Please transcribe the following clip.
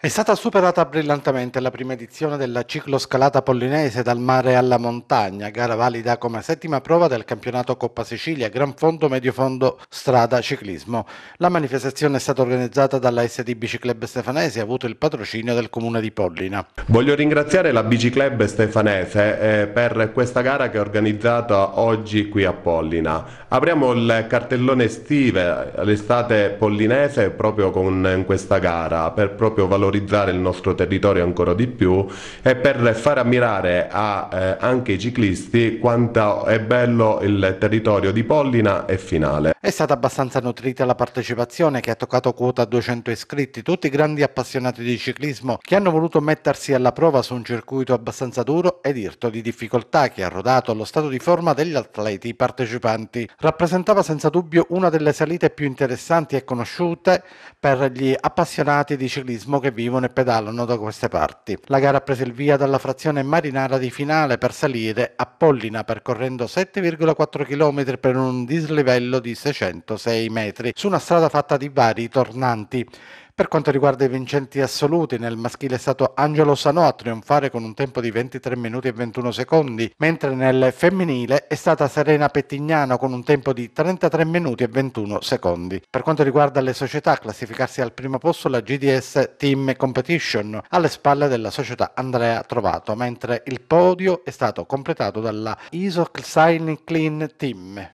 È stata superata brillantemente la prima edizione della cicloscalata pollinese dal mare alla montagna, gara valida come settima prova del campionato Coppa Sicilia, Gran Fondo, Medio Fondo, Strada, Ciclismo. La manifestazione è stata organizzata dalla SD Biciclub Stefanese e ha avuto il patrocinio del comune di Pollina. Voglio ringraziare la Biciclub Stefanese eh, per questa gara che è organizzata oggi qui a Pollina. Apriamo il cartellone estive, l'estate pollinese proprio con questa gara per proprio valorizzare valorizzare il nostro territorio ancora di più e per far ammirare a, eh, anche i ciclisti quanto è bello il territorio di Pollina e Finale. È stata abbastanza nutrita la partecipazione che ha toccato quota 200 iscritti, tutti grandi appassionati di ciclismo che hanno voluto mettersi alla prova su un circuito abbastanza duro ed irto di difficoltà che ha rodato lo stato di forma degli atleti partecipanti. Rappresentava senza dubbio una delle salite più interessanti e conosciute per gli appassionati di ciclismo che vivono e pedalano da queste parti. La gara ha preso il via dalla frazione marinara di finale per salire a Pollina percorrendo 7,4 km per un dislivello di 606 metri su una strada fatta di vari tornanti. Per quanto riguarda i vincenti assoluti, nel maschile è stato Angelo Sanò a trionfare con un tempo di 23 minuti e 21 secondi, mentre nel femminile è stata Serena Pettignano con un tempo di 33 minuti e 21 secondi. Per quanto riguarda le società, classificarsi al primo posto la GDS Team Competition alle spalle della società Andrea Trovato, mentre il podio è stato completato dalla ISO Sign Clean Team.